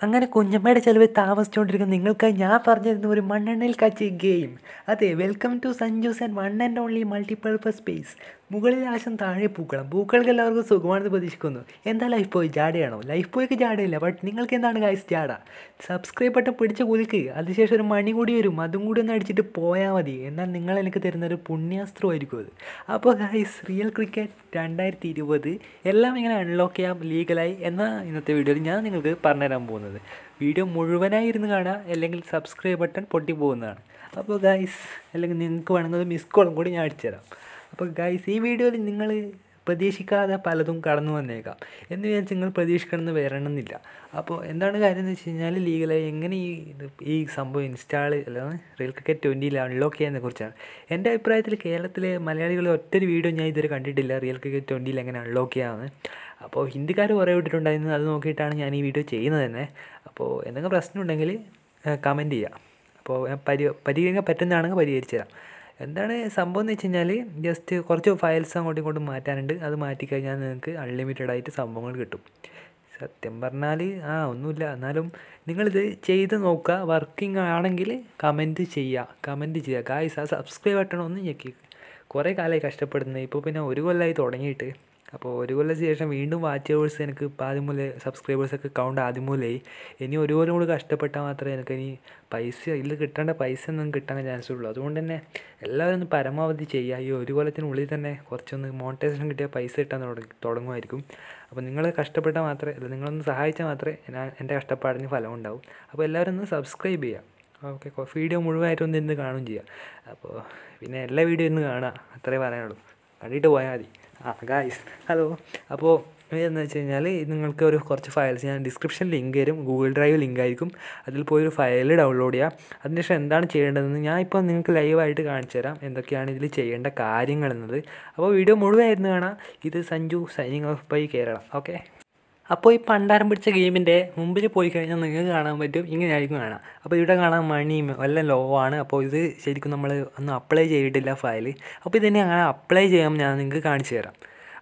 അങ്ങനെ കുഞ്ഞമ്മയുടെ ചെലവിൽ താമസിച്ചുകൊണ്ടിരിക്കുന്ന നിങ്ങൾക്കായി ഞാൻ പറഞ്ഞിരുന്ന ഒരു മണ്ണെണ്ണയിൽ കാച്ചി ഗെയിം അതെ welcome to Sanju's and one and only multipurpose space മുകളിൽ ആശം താഴെ പൂക്കളം പൂക്കൾക്ക് എല്ലാവർക്കും സുഖമാണെന്ന് പ്രതീക്ഷിക്കുന്നു. എന്താ ലൈഫ് പോയി ജാടയാണോ ലൈഫ് ബോയ്ക്ക് ജാടയില്ല ബട്ട് നിങ്ങൾക്ക് എന്താണ് ഗൈസ് ജാട സബ്സ്ക്രൈബ് ബട്ടൺ പിടിച്ച് കുലുക്ക് അതിനുശേഷം ഒരു മണി കൂടി വരും. അതും കൂടി ഒന്ന് അടിച്ചിട്ട് പോയാൽ മതി. എന്നാൽ നിങ്ങൾ എനിക്ക് തരുന്ന ഒരു പുണ്യാസ്ത്രമായിരിക്കും അത്. അപ്പോൾ ഗൈസ് റിയൽ ക്രിക്കറ്റ് രണ്ടായിരത്തി ഇരുപത് എല്ലാം ഇങ്ങനെ അൺലോക്ക് ചെയ്യാം ലീഗലായി എന്ന ഇന്നത്തെ വീഡിയോയിൽ ഞാൻ നിങ്ങൾക്ക് പറഞ്ഞുതരാൻ പോകുന്നത്. വീഡിയോ മുഴുവനായി ഇരുന്ന് കാണുക അല്ലെങ്കിൽ സബ്സ്ക്രൈബ് ബട്ടൺ പൊട്ടി പോകുന്നതാണ്. അപ്പോൾ ഗൈസ് അല്ലെങ്കിൽ നിങ്ങൾക്ക് വേണമെങ്കിൽ മിസ് കോളും കൂടി ഞാൻ അടിച്ചുതരാം. അപ്പോൾ ഗൈസ് ഈ വീഡിയോയിൽ നിങ്ങൾ പ്രതീക്ഷിക്കാതെ പലതും കടന്നു വന്നേക്കാം. എന്ന് വിചാരിച്ച് നിങ്ങൾ പ്രതീക്ഷിക്കണമെന്ന് വരണമെന്നില്ല. അപ്പോൾ എന്താണ് കാര്യം എന്ന് വെച്ച് കഴിഞ്ഞാൽ ലീഗലായി എങ്ങനെ ഈ ഈ സംഭവം ഇൻസ്റ്റാൾ അല്ലെങ്കിൽ റിയൽ ക്രിക്കറ്റ് ട്വന്റിയിൽ അൺലോക്ക് ചെയ്യുന്നതിനെ കുറിച്ചാണ്. എന്റെ അഭിപ്രായത്തിൽ കേരളത്തിലെ മലയാളികൾ ഒറ്റൊരു വീഡിയോ ഞാൻ ഇതുവരെ കണ്ടിട്ടില്ല. റിയൽ ക്രിക്കറ്റ് ട്വന്റിയിൽ എങ്ങനെ അൺലോക്ക് ചെയ്യാമെന്ന് അപ്പോൾ ഹിന്ദിക്കാർ കുറേ വിട്ടിട്ടുണ്ടായിരുന്നു. അത് നോക്കിയിട്ടാണ് ഞാൻ ഈ വീഡിയോ ചെയ്യുന്നത് തന്നെ. അപ്പോൾ എന്തെങ്കിലും പ്രശ്നമുണ്ടെങ്കിൽ കമന്റ് ചെയ്യാം. അപ്പോൾ പരി പരിഹരിക്കാൻ പറ്റുന്നതാണെങ്കിൽ പരിഹരിച്ചു തരാം. എന്താണ് സംഭവം എന്ന് വെച്ച് കഴിഞ്ഞാൽ ജസ്റ്റ് കുറച്ച് ഫയൽസ് അങ്ങോട്ടും ഇങ്ങോട്ടും മാറ്റാനുണ്ട്. അത് മാറ്റിക്കഴിഞ്ഞാൽ നിങ്ങൾക്ക് അൺലിമിറ്റഡ് ആയിട്ട് സംഭവങ്ങൾ കിട്ടും. സത്യം പറഞ്ഞാൽ ആ ഒന്നുമില്ല. എന്നാലും നിങ്ങളിത് ചെയ്ത് നോക്കുക. വർക്കിംഗ് ആണെങ്കിൽ കമന്റ് ചെയ്യുക. കമന്റ് ചെയ്യുക. ഗായ്സ് ആ സബ്സ്ക്രൈബ് ബട്ടൺ ഒന്ന് ഞെക്കി. കുറേ കാലമായി കഷ്ടപ്പെടുന്നത്. ഇപ്പോൾ പിന്നെ ഒരു കൊല്ലമായി തുടങ്ങിയിട്ട്. അപ്പോൾ ഒരു കൊല്ലത്തിന് ശേഷം വീണ്ടും വാച്ച് വാച്ചേഴ്സ് എനിക്ക് ഇപ്പോൾ ആദ്യം മുതലേ സബ്സ്ക്രൈബേഴ്സൊക്കെ കൗണ്ട് ആദ്യം മുതലേ ഇനി ഒരു കൊല്ലം കൂടി കഷ്ടപ്പെട്ടാൽ മാത്രമേ എനിക്ക് ഇനി പൈസ ഇതിൽ കിട്ടേണ്ട പൈസ ഒന്നും കിട്ടാൻ ചാൻസ് ഉള്ളൂ. അതുകൊണ്ട് തന്നെ എല്ലാവരും ഒന്ന് പരമാവധി ചെയ്യുക. ഈ ഒരു കൊല്ലത്തിനുള്ളിൽ തന്നെ കുറച്ചൊന്ന് മോണിറ്റൈസേഷൻ കിട്ടിയാൽ പൈസ കിട്ടാൻ തുടങ്ങി തുടങ്ങുമായിരിക്കും. അപ്പോൾ നിങ്ങൾ കഷ്ടപ്പെട്ടാൽ മാത്രമേ അല്ല നിങ്ങളൊന്ന് സഹായിച്ചാൽ മാത്രമേ ഞാൻ എന്റെ കഷ്ടപ്പാടിന് ഫലം ഉണ്ടാവും. അപ്പോൾ എല്ലാവരും ഒന്ന് സബ്സ്ക്രൈബ് ചെയ്യുക. ഓക്കെ വീഡിയോ മുഴുവനായിട്ടൊന്നിരുന്ന് കാണുകയും ചെയ്യുക. അപ്പോൾ പിന്നെ എല്ലാ വീഡിയോ ഇന്ന് കാണുക. അത്രേ പറയാനുള്ളൂ. കണ്ടിട്ട് പോയാൽ മതി. ആ ഗായ്സ് ഹലോ അപ്പോൾ എന്താണെന്ന് വെച്ച് കഴിഞ്ഞാൽ നിങ്ങൾക്ക് ഒരു കുറച്ച് ഫയൽസ് ഞാൻ ഡിസ്ക്രിപ്ഷൻ ലിങ്ക് തരും. ഗൂഗിൾ ഡ്രൈവ് ലിങ്ക് ആയിരിക്കും. അതിൽ പോയി ഒരു ഫയൽ ഡൗൺലോഡ് ചെയ്യുക അതിനുശേഷം എന്താണ് ചെയ്യേണ്ടതെന്ന് ഞാൻ ഇപ്പോൾ നിങ്ങൾക്ക് ലൈവായിട്ട് കാണിച്ചു തരാം. എന്തൊക്കെയാണ് ഇതിൽ ചെയ്യേണ്ട കാര്യങ്ങൾ എന്നത്. അപ്പോൾ വീഡിയോ മുഴുവനായിരുന്നു കാണാം. ഇത് Sanju signing off by Kerala. Okay അപ്പോൾ ഈ പണ്ടാരം പിടിച്ച ഗെയിമിന്റെ മുമ്പിൽ പോയി കഴിഞ്ഞാൽ നിങ്ങൾക്ക് കാണാൻ പറ്റും. ഇങ്ങനെ ഇങ്ങനെയായിരിക്കും കാണാം. അപ്പോൾ ഇവിടെ കാണാൻ മണി എല്ലാം ലോ ആണ്. അപ്പോൾ ഇത് ശരിക്കും നമ്മൾ ഒന്നും അപ്ലൈ ചെയ്തിട്ടില്ല ഫയൽ അപ്പോൾ ഇതിനെ അങ്ങനെ അപ്ലൈ ചെയ്യാൻ ഞാൻ നിങ്ങൾക്ക് കാണിച്ചു തരാം.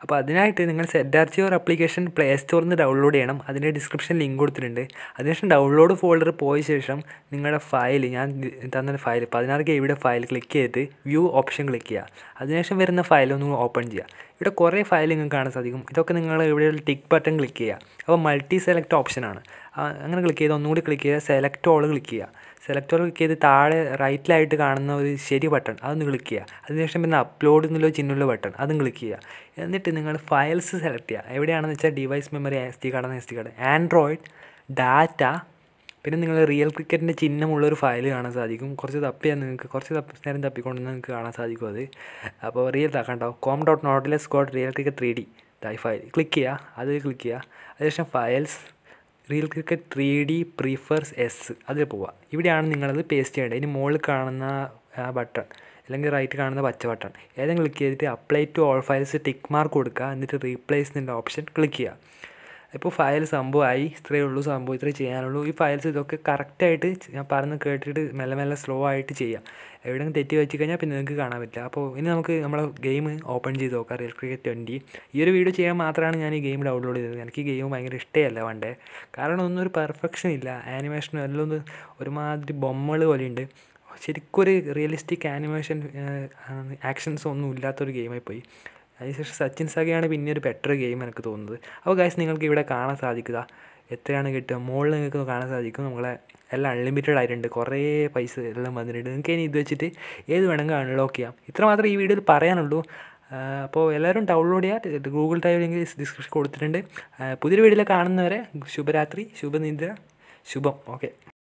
അപ്പോൾ അതിനായിട്ട് നിങ്ങൾ സെറ്റ് ജി ഓർ ആപ്ലിക്കേഷൻ പ്ലേ സ്റ്റോറിൽ നിന്ന് ഡൗൺലോഡ് ചെയ്യണം. അതിന്റെ ഡിസ്ക്രിപ്ഷൻ ലിങ്ക് കൊടുത്തിട്ടുണ്ട്. അതിനുശേഷം ഡൗൺലോഡ് ഫോൾഡർ പോയ ശേഷം നിങ്ങളുടെ ഫയൽ ഞാൻ തന്ന ഫയൽ പതിനാറ് കെ ഇവിടെ ഫയൽ ക്ലിക്ക് ചെയ്തിട്ട് വ്യൂ ഓപ്ഷൻ ക്ലിക്ക് ചെയ്യുക. അതിനുശേഷം വരുന്ന ഫയൽ ഒന്ന് ഓപ്പൺ ചെയ്യുക. ഇവിടെ കുറേ ഫയൽ നിങ്ങൾക്ക് കാണാൻ സാധിക്കും. ഇതൊക്കെ നിങ്ങൾ ഇവിടെ ടിക്ക് ബട്ടൺ ക്ലിക്ക് ചെയ്യുക. അപ്പോൾ മൾട്ടി സെലക്ട് ഓപ്ഷനാണ് അങ്ങനെ ക്ലിക്ക് ചെയ്ത് ഒന്നുകൂടി ക്ലിക്ക് ചെയ്യുക. സെലക്ട് ഓൾ ക്ലിക്ക് ചെയ്യുക. സെലക്ട് ഓൾ ക്ലിക്ക് ചെയ്ത് താഴെ റൈറ്റിലായിട്ട് കാണുന്ന ഒരു ശരി ബട്ടൺ അതൊന്ന് ക്ലിക്ക് ചെയ്യുക. അതിനുശേഷം പിന്നെ അപ്ലോഡ് എന്നുള്ള ചിഹ്നമുള്ള ബട്ടൺ അതും ക്ലിക്ക് ചെയ്യുക. എന്നിട്ട് നിങ്ങൾ ഫയൽസ് സെലക്ട് ചെയ്യുക. എവിടെയാണെന്ന് വെച്ചാൽ device memory S D card S D card Android data പിന്നെ നിങ്ങൾ റിയൽ ക്രിക്കറ്റിന്റെ ചിഹ്നമുള്ള ഒരു ഫയൽ കാണാൻ സാധിക്കും. കുറച്ച് തപ്പിയാൽ നിങ്ങൾക്ക് കുറച്ച് തപ്പി നേരം തപ്പിക്കൊണ്ട് നിങ്ങൾക്ക് കാണാൻ സാധിക്കും അത്. അപ്പോൾ real താക്കണ്ടാവും com dot nautilus dot real cricket three D file click ചെയ്യുക. അത് ക്ലിക്ക് ചെയ്യുക. അതിനുശേഷം files real cricket three D prefs S അതിൽ പോവുക ഇവിടെയാണ് നിങ്ങളത് പേസ്റ്റ് ചെയ്യേണ്ടത്. ഇനി മുകളിൽ കാണുന്ന ബട്ടൺ അല്ലെങ്കിൽ റൈറ്റ് കാണുന്ന പച്ച ബട്ടൺ ഏതെങ്കിലും ക്ലിക്ക് ചെയ്തിട്ട് apply to all files tick mark കൊടുക്കുക. എന്നിട്ട് റീപ്ലേസ് എന്നുള്ള ഓപ്ഷൻ ക്ലിക്ക് ചെയ്യുക. ഇപ്പോൾ ഫയൽ സംഭവമായി. ഇത്രയേ ഉള്ളൂ സംഭവം ഇത്രയേ ചെയ്യാനുള്ളൂ. ഈ ഫയൽസ് ഇതൊക്കെ കറക്റ്റായിട്ട് ഞാൻ പറഞ്ഞ് കേട്ടിട്ട് മെല്ലെ മെല്ലെ സ്ലോ ആയിട്ട് ചെയ്യാം. എവിടെയെങ്കിലും തെറ്റി വെച്ച് കഴിഞ്ഞാൽ പിന്നെ നിങ്ങൾക്ക് കാണാൻ പറ്റില്ല. അപ്പോൾ ഇനി നമുക്ക് നമ്മളെ ഗെയിം ഓപ്പൺ ചെയ്ത് നോക്കാം. റിയൽ ക്രിക്കറ്റ് ട്വന്റി ഈ ഒരു വീഡിയോ ചെയ്യാൻ മാത്രമാണ് ഞാൻ ഈ ഗെയിം ഡൗൺലോഡ് ചെയ്തത്. എനിക്ക് ഈ ഗെയിം ഭയങ്കര ഇഷ്ടമല്ല പണ്ടേ. കാരണം ഒന്നും ഒരു പെർഫെക്ഷൻ ഇല്ല. ആനിമേഷനും എല്ലാം ഒന്ന് ഒരുമാതിരി ബൊമ്മകൾ പോലെയുണ്ട്. ശരിക്കും ഒരു റിയലിസ്റ്റിക് ആനിമേഷൻ ആക്ഷൻസ് ഒന്നും ഇല്ലാത്തൊരു ഗെയിമായി പോയി. അതിനുശേഷം സച്ചിൻ സഗയാണ് പിന്നെ ഒരു ബെറ്റർ ഗെയിം എനിക്ക് തോന്നുന്നത്. അപ്പോൾ ഗൈസ് നിങ്ങൾക്ക് ഇവിടെ കാണാൻ സാധിക്കുക എത്രയാണ് കിട്ടുക? മുകളിൽ നിങ്ങൾക്ക് കാണാൻ സാധിക്കും. നമ്മളെ എല്ലാം അൺലിമിറ്റഡ് ആയിട്ടുണ്ട്. കുറേ പൈസ എല്ലാം വന്നിട്ടുണ്ട്. നിങ്ങൾക്ക് ഇനി ഇത് വെച്ചിട്ട് ഏത് വേണമെങ്കിൽ അൺലോക്ക് ചെയ്യാം. ഇത്ര മാത്രമേ ഈ വീഡിയോയിൽ പറയാനുള്ളൂ. അപ്പോൾ എല്ലാവരും ഡൗൺലോഡ് ചെയ്യുക ഗൂഗിൾ ഡ്രൈവ് ലിങ്ക് ഡിസ്ക്രിപ്ഷൻ കൊടുത്തിട്ടുണ്ട്. പുതിയൊരു വീഡിയോയിൽ കാണുന്നവരെ ശുഭരാത്രി ശുഭനിദ്ര ശുഭം. ഓക്കെ